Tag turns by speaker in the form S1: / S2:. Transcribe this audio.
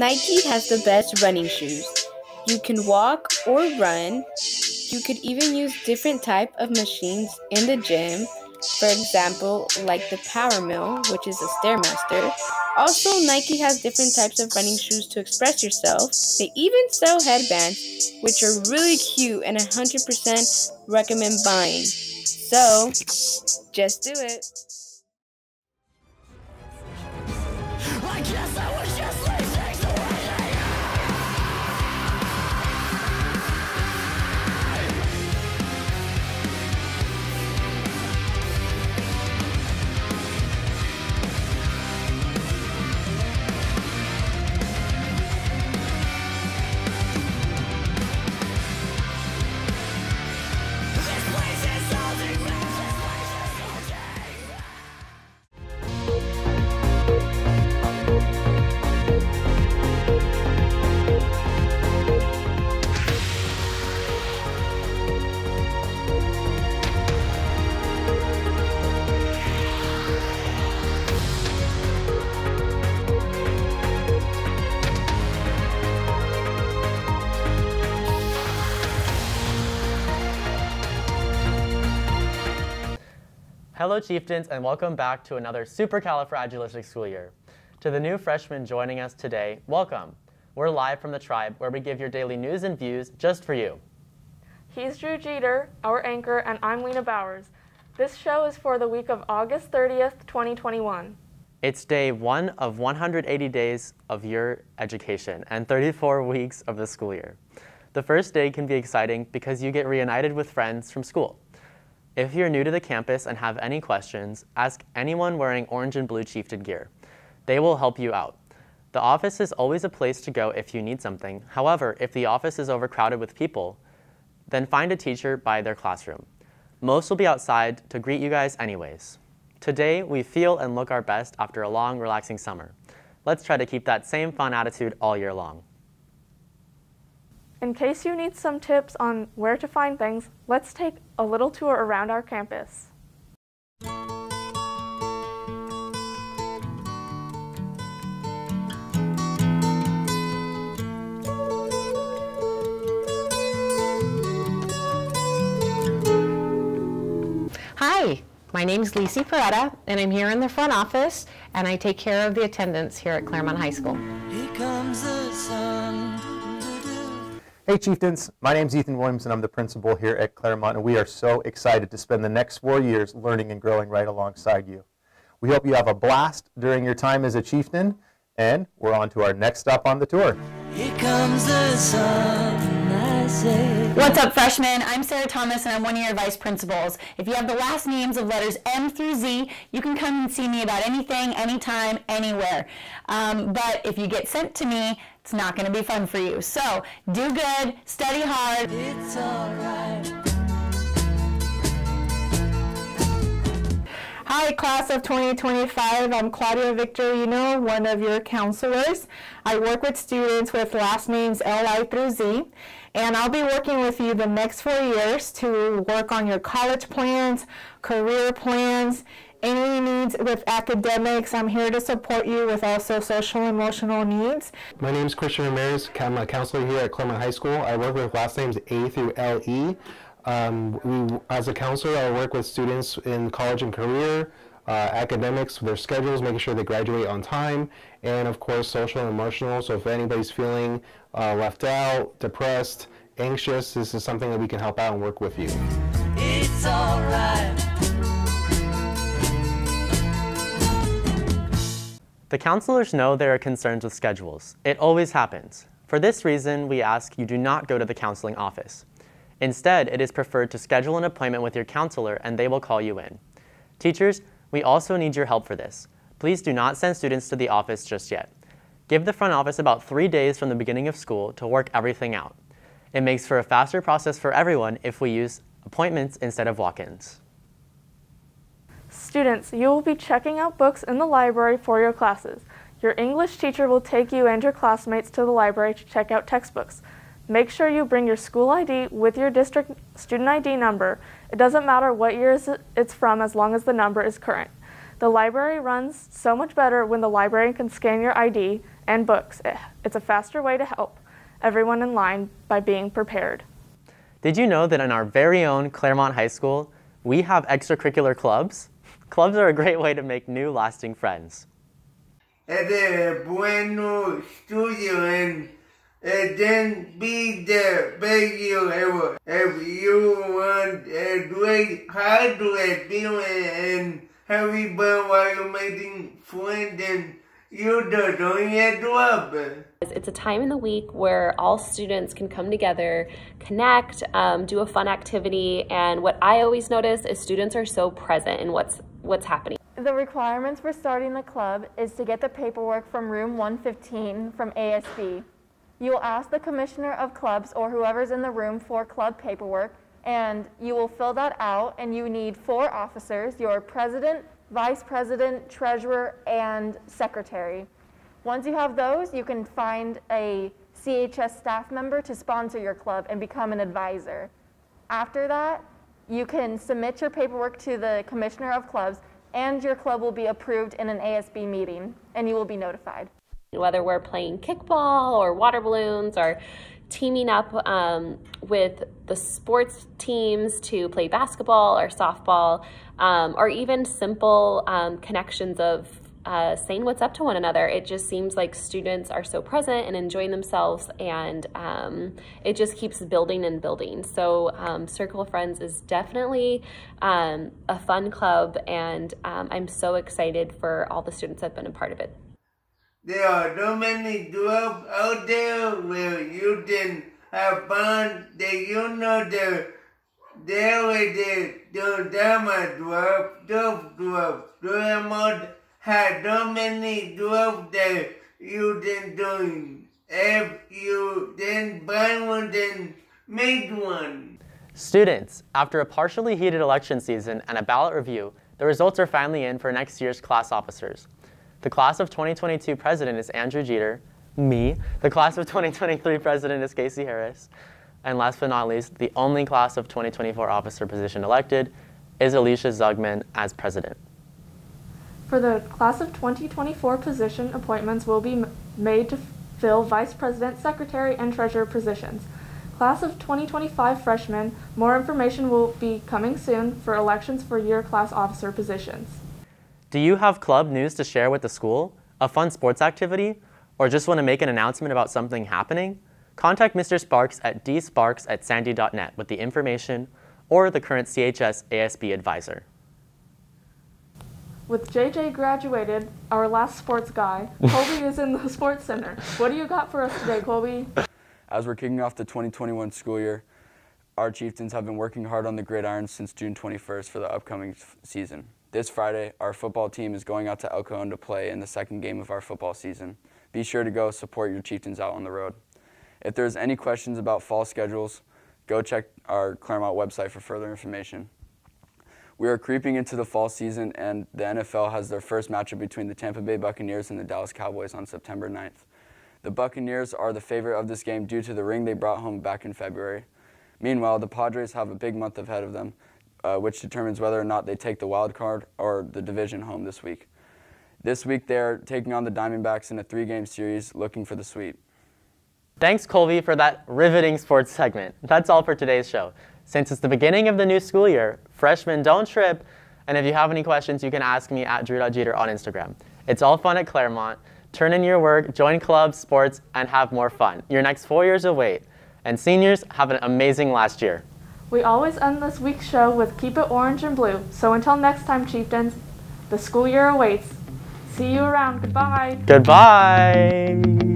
S1: Nike has the best running shoes. You can walk or run. You could even use different type of machines in the gym. For example, like the Power Mill, which is a Stairmaster. Also, Nike has different types of running shoes to express yourself. They even sell headbands, which are really cute and 100% recommend buying. So, just do it.
S2: Hello Chieftains and welcome back to another supercalifragilistic school year. To the new freshmen joining us today, welcome. We're live from the tribe where we give your daily news and views just for you.
S3: He's Drew Jeter, our anchor, and I'm Lena Bowers. This show is for the week of August 30th, 2021.
S2: It's day one of 180 days of your education and 34 weeks of the school year. The first day can be exciting because you get reunited with friends from school. If you're new to the campus and have any questions, ask anyone wearing orange and blue chieftain gear. They will help you out. The office is always a place to go if you need something. However, if the office is overcrowded with people, then find a teacher by their classroom. Most will be outside to greet you guys anyways. Today, we feel and look our best after a long, relaxing summer. Let's try to keep that same fun attitude all year long.
S3: In case you need some tips on where to find things, let's take a little tour around our campus.
S4: Hi, my name is Lisi Peretta, and I'm here in the front office, and I take care of the attendance here at Clairemont High School.
S5: Hey Chieftains, my name is Ethan Williams and I'm the principal here at Clairemont and we are so excited to spend the next four years learning and growing right alongside you. We hope you have a blast during your time as a Chieftain and we're on to our next stop on the tour. Here comes the sun,
S6: What's up, freshmen? I'm Sarah Thomas, and I'm one of your vice principals. If you have the last names of letters M through Z, you can come and see me about anything, anytime, anywhere. Um, but if you get sent to me, it's not going to be fun for you. So do good, study hard. It's all right.
S7: Hi, class of 2025. I'm Claudia Victorino, one of your counselors. I work with students with last names LI through Z, and I'll be working with you the next four years to work on your college plans, career plans, any needs with academics. I'm here to support you with also social emotional needs.
S8: My name is Christian Ramirez. I'm a counselor here at Clairemont High School. I work with last names A through LE. Um, we, as a counselor, I work with students in college and career, uh, academics, their schedules, making sure they graduate on time, and of course social and emotional. So if anybody's feeling uh, left out, depressed, anxious, this is something that we can help out and work with you. It's alright.
S2: The counselors know there are concerns with schedules. It always happens. For this reason, we ask you do not go to the counseling office. Instead, it is preferred to schedule an appointment with your counselor and they will call you in. Teachers, we also need your help for this. Please do not send students to the office just yet. Give the front office about three days from the beginning of school to work everything out. It makes for a faster process for everyone if we use appointments instead of walk-ins.
S3: Students, you will be checking out books in the library for your classes. Your English teacher will take you and your classmates to the library to check out textbooks. Make sure you bring your school ID with your district student ID number. It doesn't matter what year it's from as long as the number is current. The library runs so much better when the librarian can scan your ID and books. Eh, it's a faster way to help everyone in line by being prepared.
S2: Did you know that in our very own Clairemont High School, we have extracurricular clubs? Clubs are a great way to make new lasting friends.
S9: Es bueno estudio en and then be the best ever. If you want a great hardware deal and everyone while you're making friends, then you don't have to up.
S10: It's a time in the week where all students can come together, connect, um, do a fun activity, and what I always notice is students are so present in what's what's happening.
S11: The requirements for starting the club is to get the paperwork from room 115 from ASB. You will ask the commissioner of clubs or whoever's in the room for club paperwork, and you will fill that out, and you need four officers, your president, vice president, treasurer, and secretary. Once you have those, you can find a CHS staff member to sponsor your club and become an advisor. After that, you can submit your paperwork to the commissioner of clubs and your club will be approved in an ASB meeting and you will be notified.
S10: Whether we're playing kickball or water balloons or teaming up um, with the sports teams to play basketball or softball, um, or even simple um, connections of uh, saying what's up to one another. It just seems like students are so present and enjoying themselves, and um, it just keeps building and building. So, um, Circle of Friends is definitely um, a fun club, and I'm so excited for all the students that have been a part of it.
S9: There are so many drugs out there where you can have fun that you know there is the the dama drug, tough drug, So many drugs that you can do. If you then buy one, then make one.
S2: Students, after a partially heated election season and a ballot review, the results are finally in for next year's class officers. The class of 2022 president is Andrew Jeter, me. The class of 2023 president is Casey Harris. And last but not least, the only class of 2024 officer position elected is Alicia Zugman as president.
S3: For the class of 2024 position, appointments will be made to fill vice president, secretary, and treasurer positions. Class of 2025 freshmen, more information will be coming soon for elections for year class officer positions.
S2: Do you have club news to share with the school, a fun sports activity, or just want to make an announcement about something happening? Contact Mr. Sparks at dsparks at sandi.net with the information or the current CHS ASB advisor.
S3: With JJ graduated, our last sports guy, Colby is in the sports center. What do you got for us today, Colby?
S12: As we're kicking off the 2021 school year, our chieftains have been working hard on the gridiron since June 21st for the upcoming season. This Friday, our football team is going out to El Cajon to play in the second game of our football season. Be sure to go support your Chieftains out on the road. If there's any questions about fall schedules, go check our Clairemont website for further information. We are creeping into the fall season, and the NFL has their first matchup between the Tampa Bay Buccaneers and the Dallas Cowboys on September 9th. The Buccaneers are the favorite of this game due to the ring they brought home back in February. Meanwhile, the Padres have a big month ahead of them uh, which determines whether or not they take the wild card or the division home this week. This week they're taking on the Diamondbacks in a three-game series looking for the sweep.
S2: Thanks, Colby, for that riveting sports segment. That's all for today's show. Since it's the beginning of the new school year, freshmen don't trip, and if you have any questions, you can ask me at drew.jeter on Instagram. It's all fun at Clairemont. Turn in your work, join clubs, sports, and have more fun. Your next four years await. And seniors, have an amazing last year.
S3: We always end this week's show with Keep It Orange and Blue. So until next time, Chieftains, the school year awaits. See you around. Goodbye.
S2: Goodbye.